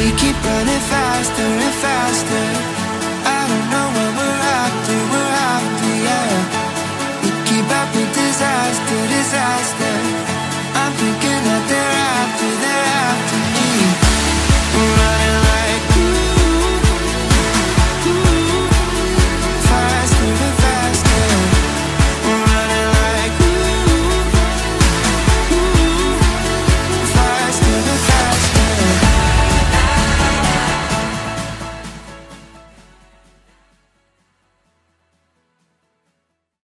we keep running fast.